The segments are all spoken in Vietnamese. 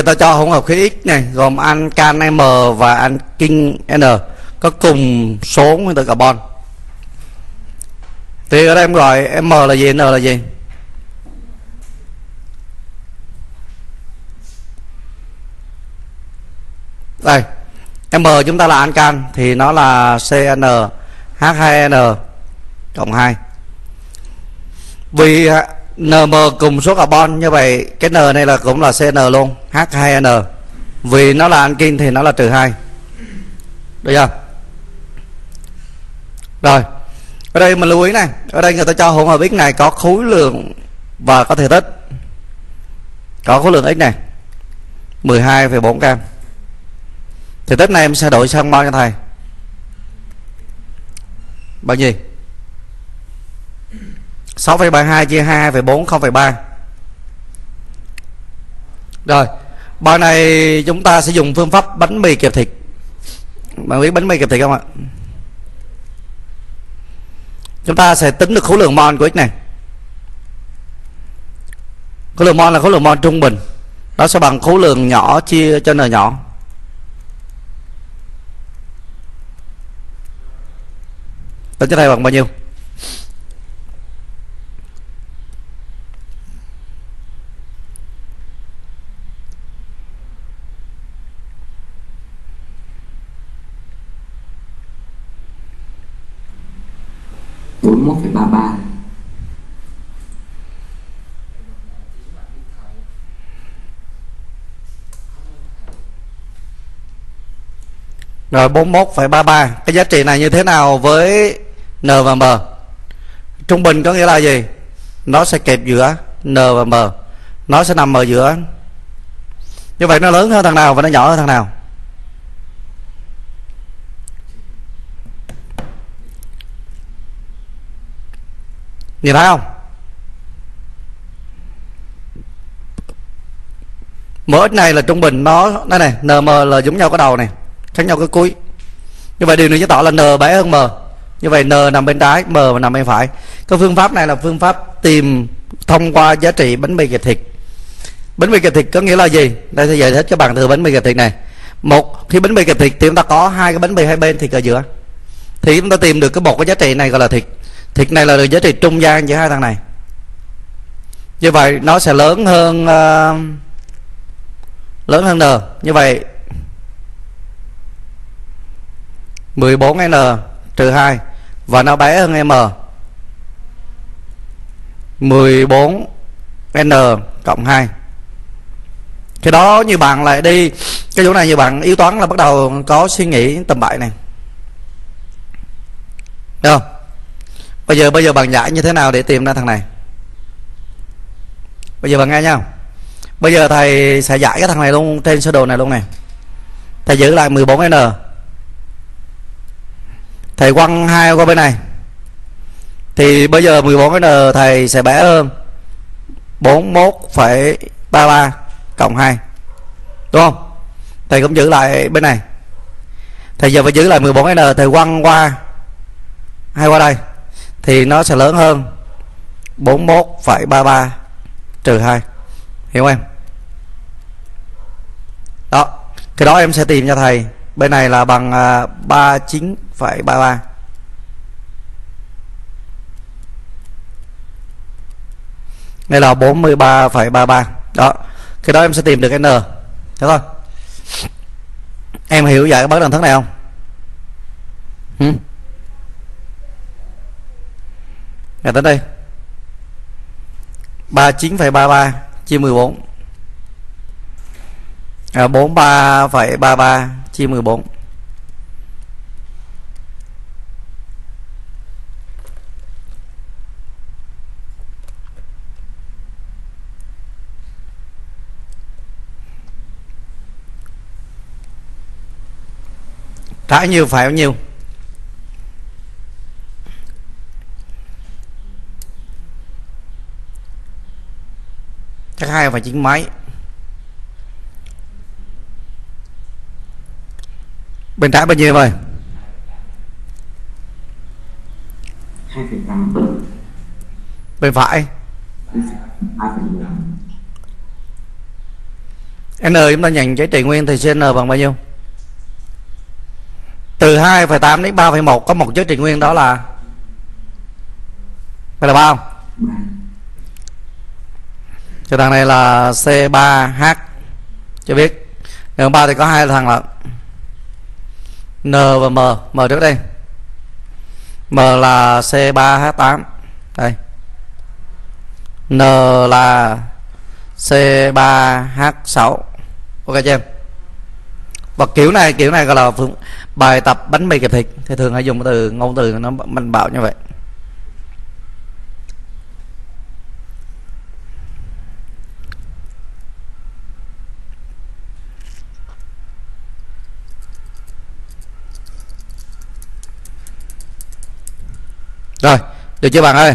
người ta cho hỗn hợp khí X này, gồm ancan M và ankin N, có cùng số nguyên tử carbon. Thì ở đây em gọi M là gì, N là gì? Đây M chúng ta là ancan thì nó là CN H2N cộng 2 vì NM cùng số carbon như vậy cái N này là cũng là CN luôn H2N vì nó là ankin thì nó là trừ hai. được chưa? Rồi ở đây mình lưu ý này ở đây người ta cho hỗn hợp x này có khối lượng và có thể tích. Có khối lượng x này 12,4 gram. Thì tích này em sẽ đổi sang mol cho thầy? Bao nhiêu? 6,32 chia 2,4 0,3 Rồi Bài này chúng ta sẽ dùng phương pháp bánh mì kẹp thịt. Bạn biết bánh mì kẹp thịt không ạ? Chúng ta sẽ tính được khối lượng mol của x này. Khối lượng mol là khối lượng mol trung bình. Nó sẽ bằng khối lượng nhỏ chia cho n nhỏ. Tính cho thầy bằng bao nhiêu? Bốn mốt phẩy ba ba. Rồi 41,33 Cái giá trị này như thế nào với N và M? Trung bình có nghĩa là gì? Nó sẽ kẹp giữa N và M. Nó sẽ nằm ở giữa. Như vậy nó lớn hơn thằng nào và nó nhỏ hơn thằng nào? Nhìn thấy không? Mỗi này là trung bình, nó, Đây này NM là giống nhau cái đầu này, khác nhau cái cuối. Như vậy điều này chứng tỏ là n bé hơn m. Như vậy n nằm bên trái, m nằm bên phải. Cái phương pháp này là phương pháp tìm, thông qua giá trị bánh mì kẹp thịt. Bánh mì kẹp thịt có nghĩa là gì? Đây sẽ giải thích cho bạn từ bánh mì kẹp thịt này. Một, khi bánh mì kẹp thịt thì chúng ta có hai cái bánh mì hai bên thịt ở giữa. Thì chúng ta tìm được cái một cái giá trị này gọi là thịt thịt này là được giá trị trung gian giữa hai thằng này. Như vậy nó sẽ lớn hơn uh, lớn hơn n. Như vậy 14n trừ 2 và nó bé hơn m. 14n cộng 2 cái đó như bạn lại đi cái chỗ này như bạn yếu toán là bắt đầu có suy nghĩ tầm bậy này. Được không? Bây giờ bây giờ bạn giải như thế nào để tìm ra thằng này? Bây giờ bạn nghe nhau bây giờ thầy sẽ giải cái thằng này luôn trên sơ đồ này luôn này. Thầy giữ lại 14n thầy quăng hai qua bên này. Thì bây giờ 14 n thầy sẽ bé hơn 41,33 cộng 2 đúng không? Thầy cũng giữ lại bên này. Thầy giờ phải giữ lại 14 n. Thầy quăng qua hai qua đây thì nó sẽ lớn hơn 41,33 trừ 2 hiểu không em? Đó cái đó em sẽ tìm cho thầy. Bên này là bằng à, 39,33 đây là 43,33 đó cái đó em sẽ tìm được n. Đúng không em hiểu giải cái bớt đẳng thức này không? Ừ? Rồi tới đây. 39,33 chia 14 à, 43,33 chia 14 trả nhiêu phải bao nhiêu Chắc hai phải chín máy bên trái bao nhiêu rồi hai phẩy tám bên phải. N chúng ta nhận giá trị nguyên thì CN bằng bao nhiêu? Từ 2,8 đến 3,1 có một giá trị nguyên đó là phải là bao không? Cho thằng này là C3H cho biết. N 3 thì có hai thằng là N và M. M trước đây. M là C3H8 đây. N là C3H6 ok chưa? Em và kiểu này kiểu này gọi là phương, bài tập bánh mì kẹp thịt. Thì thường hay dùng từ ngôn từ nó mạnh bạo như vậy. Rồi được chưa bạn ơi?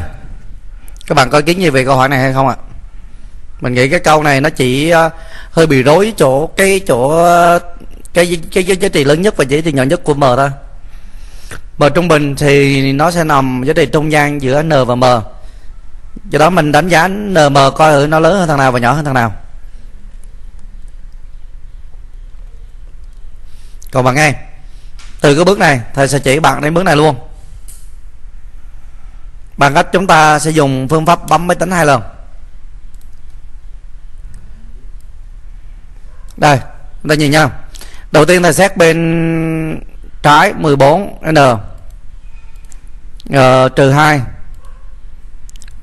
Các bạn có kiến gì về câu hỏi này hay không ạ? Mình nghĩ cái câu này nó chỉ ờ, hơi bị rối chỗ cái chỗ cái cái, cái giá trị lớn nhất và giá trị nhỏ nhất của m thôi. M trung bình thì nó sẽ nằm giá trị trung gian giữa n và m. Do đó mình đánh giá nm coi thử nó lớn hơn thằng nào và nhỏ hơn thằng nào. Còn bạn nghe từ cái bước này thầy sẽ chỉ bạn đến bước này luôn bằng cách chúng ta sẽ dùng phương pháp bấm máy tính hai lần. Đây chúng ta nhìn nha đầu tiên là xét bên trái 14 n. Ờ, trừ 2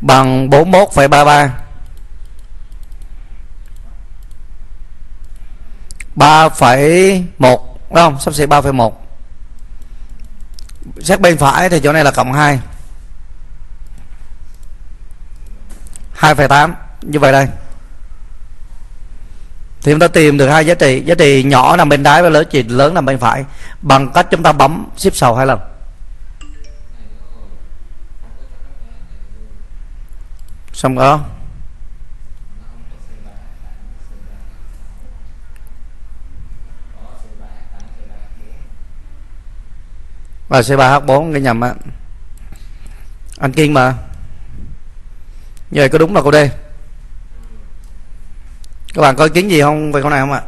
bằng 41,33 3,1 đúng không? Sắp xỉ 3,1 xét bên phải thì chỗ này là cộng 2 2,8 như vậy đây. Thì chúng ta tìm được hai giá trị. Giá trị nhỏ nằm bên trái và lớn trị lớn nằm bên phải. Bằng cách chúng ta bấm shift sầu hai lần. Xong đó và C3H4 cái nhầm á. Anh Kiên mà như vậy có đúng là câu D. Các bạn có ý kiến gì không về câu này không ạ?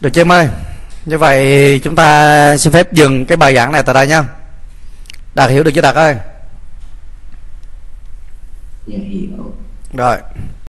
Được chưa em ơi? Như vậy chúng ta xin phép dừng cái bài giảng này tại đây nha. Đạt hiểu được chưa đạt ơi? Dạ hiểu. Rồi